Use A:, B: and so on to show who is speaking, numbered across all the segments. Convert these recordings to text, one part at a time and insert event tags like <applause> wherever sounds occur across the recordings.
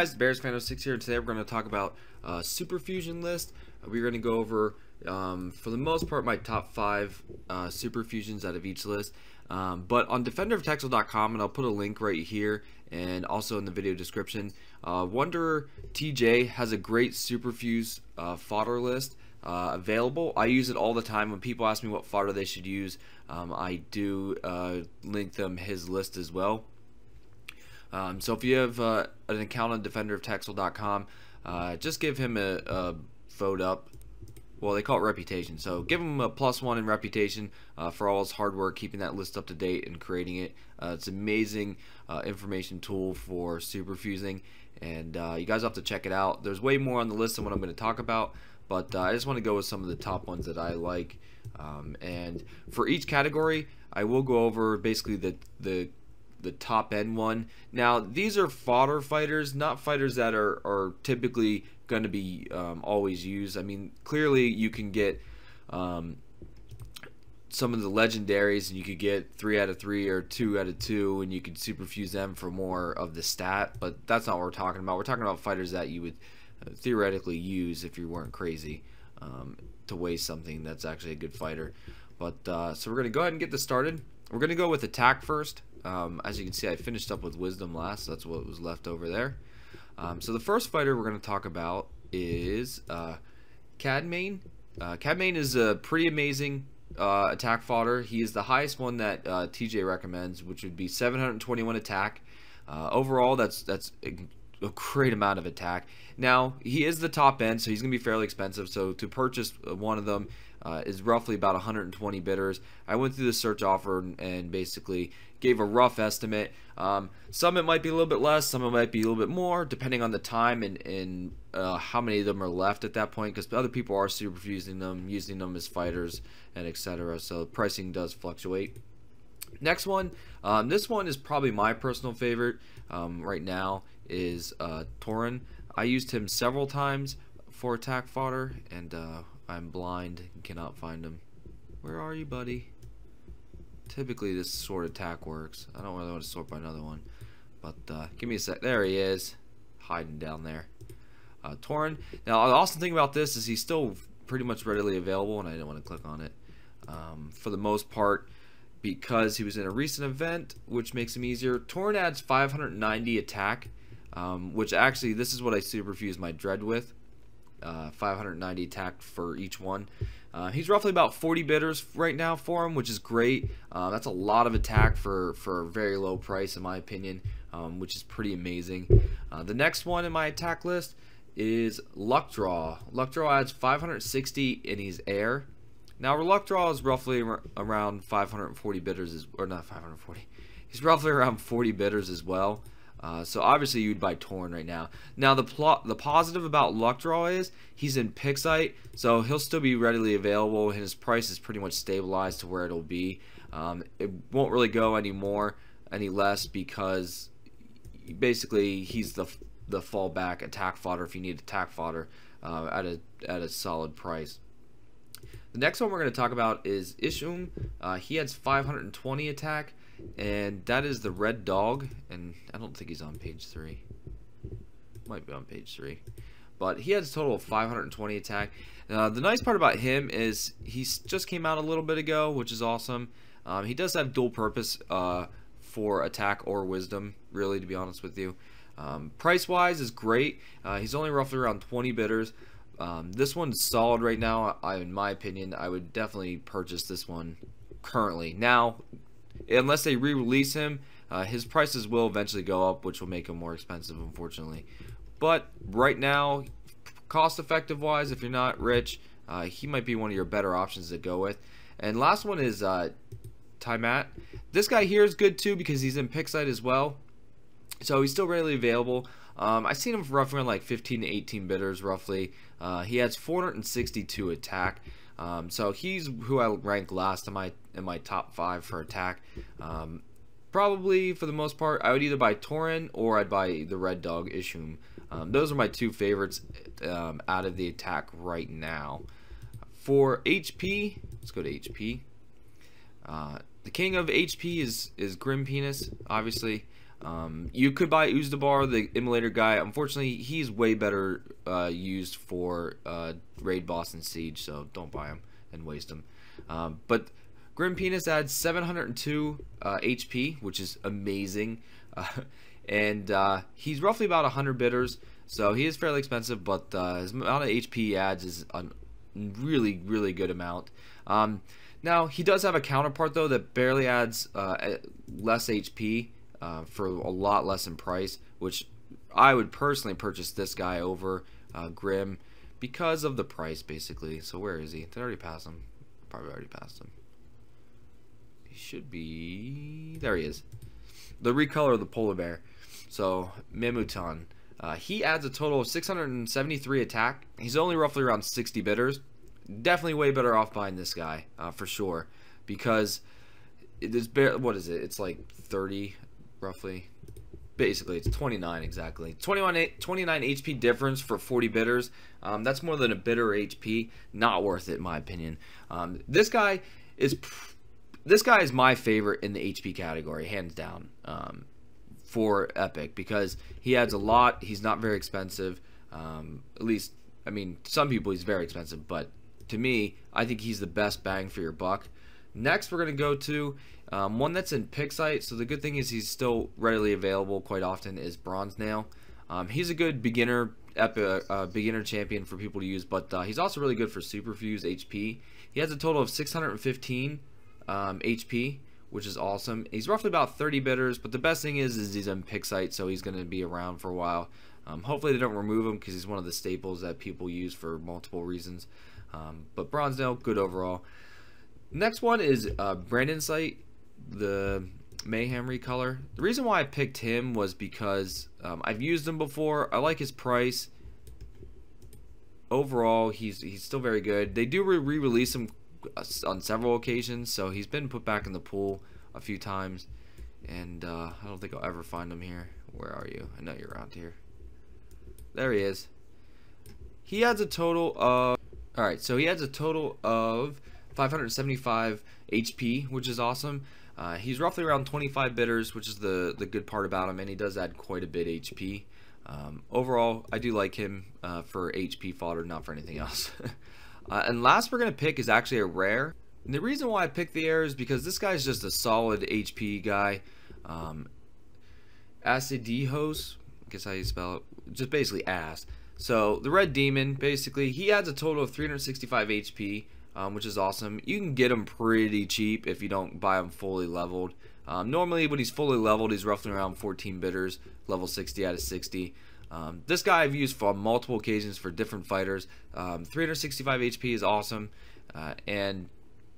A: guys, Bears Fan 06 here. Today we're going to talk about uh, Super Fusion list. We're going to go over, um, for the most part, my top five uh, Super Fusions out of each list. Um, but on defenderoftexel.com, and I'll put a link right here and also in the video description, uh, Wanderer TJ has a great Superfuse uh, fodder list uh, available. I use it all the time. When people ask me what fodder they should use, um, I do uh, link them his list as well. Um, so if you have uh, an account on defenderoftexel.com, uh, just give him a, a, vote up. Well, they call it reputation. So give him a plus one in reputation uh, for all his hard work keeping that list up to date and creating it. Uh, it's an amazing uh, information tool for superfusing, and uh, you guys have to check it out. There's way more on the list than what I'm going to talk about, but I just want to go with some of the top ones that I like. Um, and for each category, I will go over basically the the the top end one. Now, these are fodder fighters, not fighters that are, are typically going to be um, always used. I mean, clearly you can get um, some of the legendaries and you could get 3 out of 3 or 2 out of 2 and you could superfuse them for more of the stat, but that's not what we're talking about. We're talking about fighters that you would uh, theoretically use if you weren't crazy um, to waste something that's actually a good fighter. But uh, so we're going to go ahead and get this started. We're going to go with attack first. Um, as you can see, I finished up with wisdom last. So that's what was left over there. Um, so the first fighter we're going to talk about is uh, Cadmain. Uh, Cadmain is a pretty amazing uh, attack fodder. He is the highest one that uh, TJ recommends, which would be 721 attack. Uh, overall, that's that's a, a great amount of attack. Now, he is the top end, so he's going to be fairly expensive. So to purchase one of them uh, is roughly about 120 bidders. I went through the search offer and, and basically gave a rough estimate. Um, some it might be a little bit less, some it might be a little bit more, depending on the time and, and uh, how many of them are left at that point, because other people are superfusing them, using them as fighters, and etc. So pricing does fluctuate. Next one, um, this one is probably my personal favorite um, right now, is uh, Tauren. I used him several times for attack fodder, and uh, I'm blind and cannot find him. Where are you, buddy? Typically, this sort of attack works. I don't really want to sort by another one. But, uh, give me a sec. There he is. Hiding down there. Uh, Tauren. Now, the awesome thing about this is he's still pretty much readily available, and I didn't want to click on it. Um, for the most part, because he was in a recent event, which makes him easier. Tauren adds 590 attack, um, which actually, this is what I superfuse my Dread with uh, 590 attack for each one. Uh, he's roughly about 40 bitters right now for him, which is great. Uh, that's a lot of attack for, for a very low price, in my opinion, um, which is pretty amazing. Uh, the next one in my attack list is Luck Draw. Luck Draw adds 560 and he's air. Now, Luck Draw is roughly around 540 bitters, or not 540. He's roughly around 40 bitters as well. Uh, so obviously you'd buy Torn right now. Now the plot, the positive about Luck Draw is he's in Pixite, so he'll still be readily available, and his price is pretty much stabilized to where it'll be. Um, it won't really go any more, any less because basically he's the the fallback attack fodder if you need attack fodder uh, at a at a solid price. The next one we're going to talk about is Ishum. Uh, he has 520 attack and that is the red dog and I don't think he's on page three. Might be on page three. But he has a total of 520 attack. Uh, the nice part about him is he just came out a little bit ago which is awesome. Um, he does have dual purpose uh, for attack or wisdom really to be honest with you. Um, price wise is great. Uh, he's only roughly around 20 bidders. um, this one's solid right now. I, in my opinion I would definitely purchase this one currently. Now unless they re-release him, uh, his prices will eventually go up, which will make him more expensive, unfortunately. But right now, cost-effective wise, if you're not rich, uh, he might be one of your better options to go with. And last one is uh, Tiamat. This guy here is good too because he's in Pixite as well. So he's still readily available. Um, I've seen him for roughly around like 15 to 18 bitters roughly. Uh, he has 462 attack. Um, so he's who I rank last in my in my top five for attack. Um, probably for the most part, I would either buy Torin or I'd buy the Red Dog Ishum. Um, those are my two favorites um, out of the attack right now. For HP, let's go to HP. Uh, the king of HP is is Grim Penis, obviously. Um, you could buy Uzdabar, the emulator guy. Unfortunately, he's way better uh, used for uh, Raid Boss and Siege, so don't buy him and waste him. Um, but Grim Penis adds 702 uh, HP, which is amazing. Uh, <laughs> and uh, he's roughly about 100 bitters, so he is fairly expensive, but uh, his amount of HP he adds is a really, really good amount. Um, now, he does have a counterpart, though, that barely adds less HP uh, for a lot less in price, which I would personally purchase this guy over uh, Grim because of the price, basically. So where is he? Did I already pass him? Probably already passed him. He should be... There he is. The recolor of the polar bear. So, Mimutan. Uh, he adds a total of 673 attack. He's only roughly around 60 bitters. Definitely way better off buying this guy, uh, for sure. Because, it is what is it? It's like 30 roughly. Basically, it's 29 exactly. 21, 29 HP difference for 40 bitters. Um, that's more than a bitter HP. Not worth it, in my opinion. Um, this guy is this guy is my favorite in the HP category, hands down, um, for Epic because he adds a lot. He's not very expensive. Um, at least, I mean, some people he's very expensive, but to me, I think he's the best bang for your buck. Next, we're going to go to um, one that's in Pixite. So the good thing is he's still readily available quite often is Bronzenail. Um, he's a good beginner uh, beginner champion for people to use, but uh, he's also really good for Superfuse HP. He has a total of 615 um, HP, which is awesome. He's roughly about 30 bitters, but the best thing is, is he's in Pixite, so he's going to be around for a while. Um, hopefully they don't remove him because he's one of the staples that people use for multiple reasons. Um, but Bronzenail, good overall. Next one is uh, Brandon Sight, the Mayhem recolor. The reason why I picked him was because um, I've used him before. I like his price. Overall, he's he's still very good. They do re-release him uh, on several occasions, so he's been put back in the pool a few times. And uh, I don't think I'll ever find him here. Where are you? I know you're around here. There he is. He has a total of... Alright, so he has a total of 575 HP, which is awesome. Uh, he's roughly around 25 bitters, which is the, the good part about him, and he does add quite a bit HP. Um, overall, I do like him uh, for HP fodder, not for anything else. <laughs> uh, and last we're going to pick is actually a rare. And the reason why I picked the air is because this guy's just a solid HP guy. Um, Acidihos, I guess how you spell it, just basically ass. So the red demon, basically, he adds a total of 365 HP um, which is awesome. You can get him pretty cheap if you don't buy him fully leveled. Um, normally, when he's fully leveled, he's roughly around 14 bitters, level 60 out of 60. Um, this guy I've used for multiple occasions for different fighters. Um, 365 HP is awesome, uh, and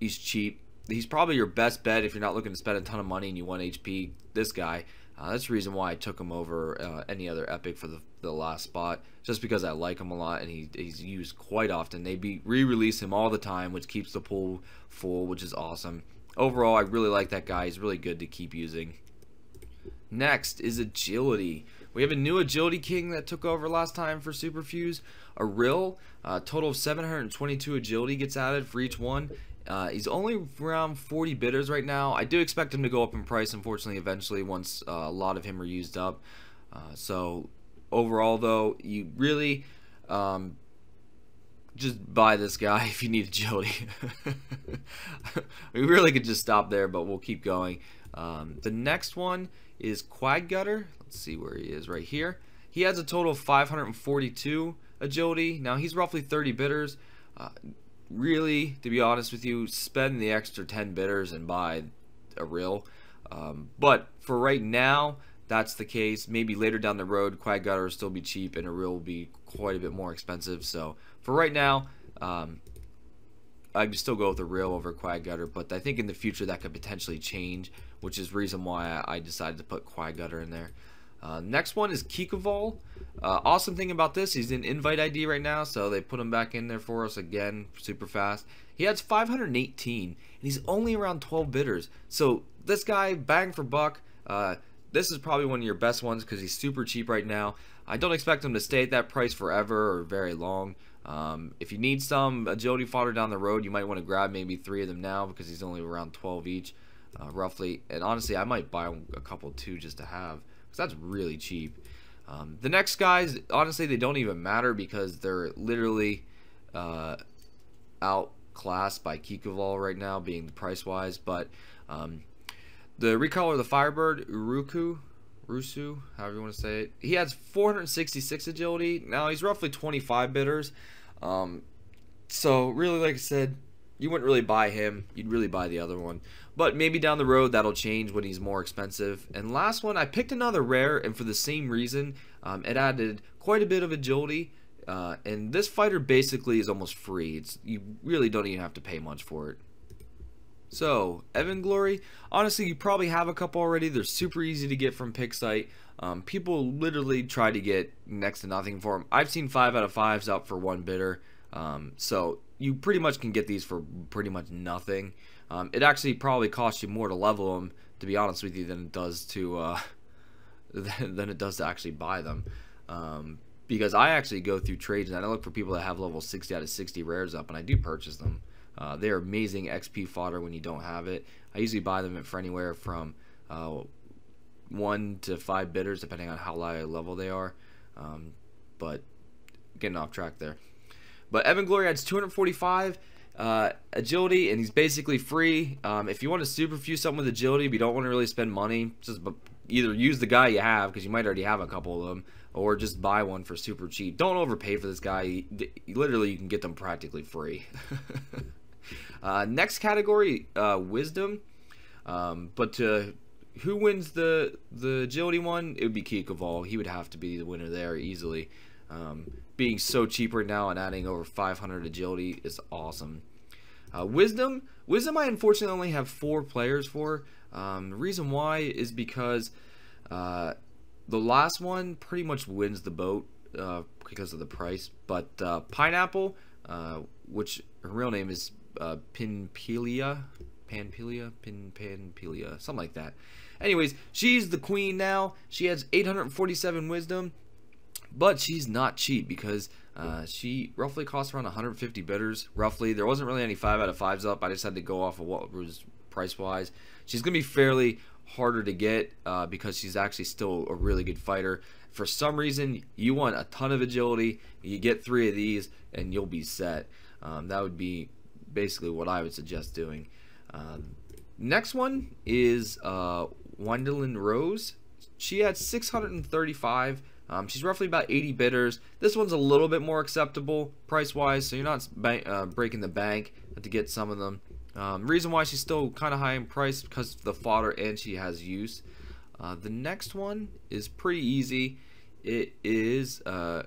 A: he's cheap. He's probably your best bet if you're not looking to spend a ton of money and you want HP. This guy, uh, that's the reason why I took him over uh, any other epic for the, the last spot, just because I like him a lot and he, he's used quite often. They be re-release him all the time, which keeps the pool full, which is awesome. Overall, I really like that guy. He's really good to keep using. Next is agility. We have a new agility king that took over last time for Superfuse. A Rill, uh, total of 722 agility gets added for each one. Uh, he's only around 40 bidders right now. I do expect him to go up in price, unfortunately, eventually once uh, a lot of him are used up. Uh, so overall, though, you really um, just buy this guy <laughs> if you need agility. <laughs> we really could just stop there, but we'll keep going. Um, the next one is Quag Gutter. Let's see where he is right here. He has a total of 542 agility. Now he's roughly 30 bidders. Uh, really, to be honest with you, spend the extra 10 bitters and buy a Rill. Um, but for right now, that's the case. Maybe later down the road, Quag Gutter will still be cheap and a Rill will be quite a bit more expensive. So for right now, um, I'd still go with a Rill over Quag Gutter, but I think in the future that could potentially change, which is reason why I decided to put Quag Gutter in there. Uh, next one is Kikavol. Uh, awesome thing about this, he's in invite ID right now, so they put him back in there for us again, super fast. He has 518, and he's only around 12 bidders. So this guy, bang for buck. Uh, this is probably one of your best ones because he's super cheap right now. I don't expect him to stay at that price forever or very long. Um, if you need some agility fodder down the road, you might want to grab maybe three of them now because he's only around 12 each, uh, roughly. And honestly, I might buy a couple too just to have. That's really cheap. Um, the next guys, honestly, they don't even matter because they're literally uh, outclassed by Kikoval right now, being the price-wise. But um, the recolor of the Firebird, Uruku, Rusu, however you want to say it, he has 466 agility. Now he's roughly 25 bitters. Um, so really, like I said, you wouldn't really buy him. You'd really buy the other one. But maybe down the road that'll change when he's more expensive. And last one, I picked another rare, and for the same reason, um, it added quite a bit of agility. Uh, and this fighter basically is almost free. It's you really don't even have to pay much for it. So, Evan Glory, honestly, you probably have a couple already. They're super easy to get from Pixite. Um, people literally try to get next to nothing for them. I've seen 5 out of 5s up for one bidder. Um, so, you pretty much can get these for pretty much nothing. Um, it actually probably costs you more to level them, to be honest with you, than it does to uh, <laughs> than it does to actually buy them. Um, because I actually go through trades and I look for people that have level 60 out of 60 rares up, and I do purchase them. Uh, they are amazing XP fodder when you don't have it. I usually buy them for anywhere from uh, one to five bidders, depending on how high level they are. Um, but getting off track there. But Evan Glory adds 245 uh, agility, and he's basically free. Um, if you want to superfuse something with agility, but you don't want to really spend money, just either use the guy you have because you might already have a couple of them, or just buy one for super cheap. Don't overpay for this guy. Literally, you can get them practically free. <laughs> uh, next category, uh, wisdom. Um, but to who wins the the agility one? It would be Kikoval. He would have to be the winner there easily. Um, being so cheap right now and adding over 500 agility is awesome. Uh, wisdom, wisdom. I unfortunately only have four players for. Um, the reason why is because uh, the last one pretty much wins the boat uh, because of the price. But uh, pineapple, uh, which her real name is uh, Pinpelia, Panpelia, Pin Panpelia, something like that. Anyways, she's the queen now. She has 847 wisdom. But she's not cheap because uh, she roughly costs around 150 bidders. Roughly, there wasn't really any five out of fives up. I just had to go off of what was price wise. She's gonna be fairly harder to get uh, because she's actually still a really good fighter. For some reason, you want a ton of agility. You get three of these, and you'll be set. Um, that would be basically what I would suggest doing. Um, next one is uh, Wendelin Rose. She had 635 um, she's roughly about 80 bidders. This one's a little bit more acceptable price-wise, so you're not uh, breaking the bank to get some of them. Um, reason why she's still kind of high in price because of the fodder and she has use. Uh, the next one is pretty easy. It is uh,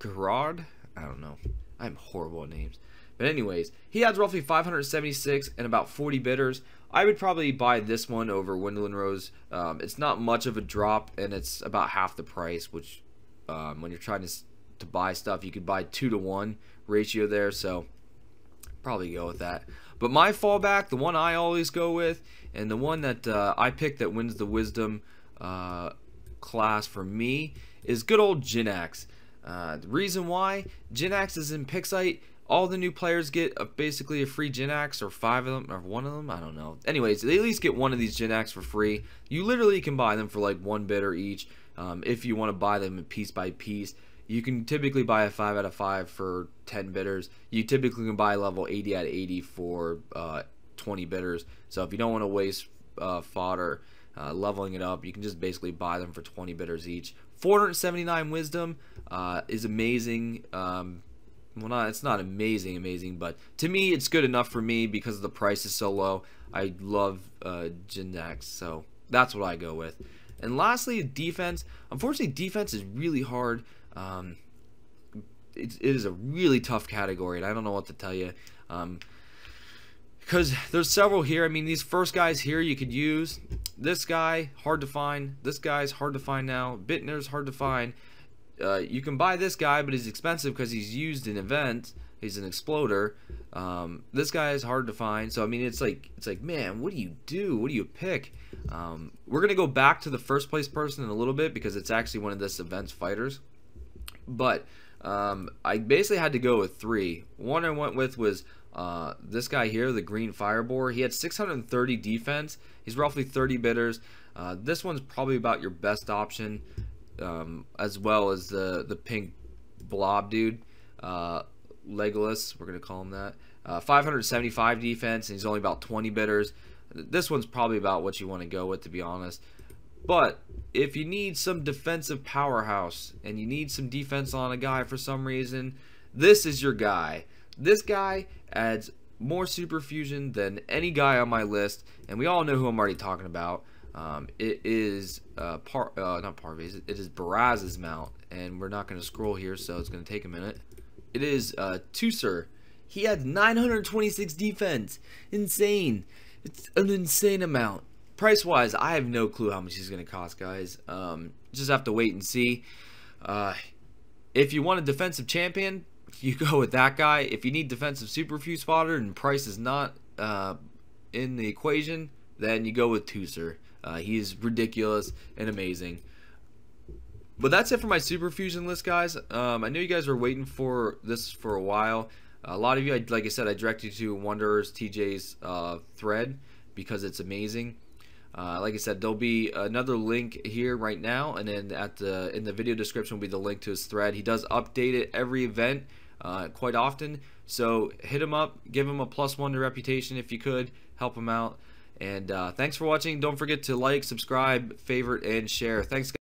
A: Gerard. I don't know. I'm horrible at names. But anyways, he has roughly 576 and about 40 bidders. I would probably buy this one over Wendelin Rose. Um, it's not much of a drop, and it's about half the price, which um, when you're trying to, to buy stuff, you could buy 2 to 1 ratio there, so probably go with that. But my fallback, the one I always go with, and the one that uh, I pick that wins the Wisdom uh, class for me, is good old Jinax. Uh, the reason why, Jinax is in Pixite all the new players get a, basically a free Jinax or five of them or one of them? I don't know. Anyways they at least get one of these Jinax for free. You literally can buy them for like one bidder each um, if you want to buy them piece by piece. You can typically buy a 5 out of 5 for 10 bidders. You typically can buy level 80 out of 80 for uh, 20 bidders. So if you don't want to waste uh, fodder uh, leveling it up you can just basically buy them for 20 bidders each. 479 wisdom uh, is amazing um, well not it's not amazing amazing but to me it's good enough for me because the price is so low. I love uh, Jinax so that's what I go with. And lastly defense. Unfortunately defense is really hard. Um, it, it is a really tough category and I don't know what to tell you. Um, because there's several here. I mean these first guys here you could use. This guy hard to find. This guy's hard to find now. Bittner's hard to find uh, you can buy this guy, but he's expensive because he's used in events. He's an exploder. Um, this guy is hard to find. So I mean, it's like it's like, man, what do you do? What do you pick? Um, we're gonna go back to the first place person in a little bit because it's actually one of this event's fighters. But um, I basically had to go with three. One I went with was uh, this guy here, the Green Firebore. He had 630 defense. He's roughly 30 bidders. Uh, this one's probably about your best option, um, as well as the the pink blob dude, uh, Legolas. We're gonna call him that. Uh, 575 defense, and he's only about 20 bitters. This one's probably about what you want to go with, to be honest. But if you need some defensive powerhouse and you need some defense on a guy for some reason, this is your guy. This guy adds more super fusion than any guy on my list, and we all know who I'm already talking about. Um, it is uh, par uh, not Parvez, it is Baraz's mount, and we're not going to scroll here, so it's going to take a minute. It is uh, Teucer. He had 926 defense. Insane. It's an insane amount. Price wise, I have no clue how much he's going to cost, guys. Um, just have to wait and see. Uh, if you want a defensive champion, <laughs> you go with that guy. If you need defensive superfuse fodder and price is not uh, in the equation, then you go with Teucer. Uh, he's ridiculous and amazing. But that's it for my super fusion list, guys. Um, I know you guys were waiting for this for a while. A lot of you, like I said, I direct you to Wanderers TJ's uh, thread because it's amazing. Uh, like I said, there'll be another link here right now, and then at the in the video description will be the link to his thread. He does update it every event uh, quite often, so hit him up, give him a plus one to reputation if you could, help him out. And uh, thanks for watching. Don't forget to like, subscribe, favorite, and share. Thanks. Guys.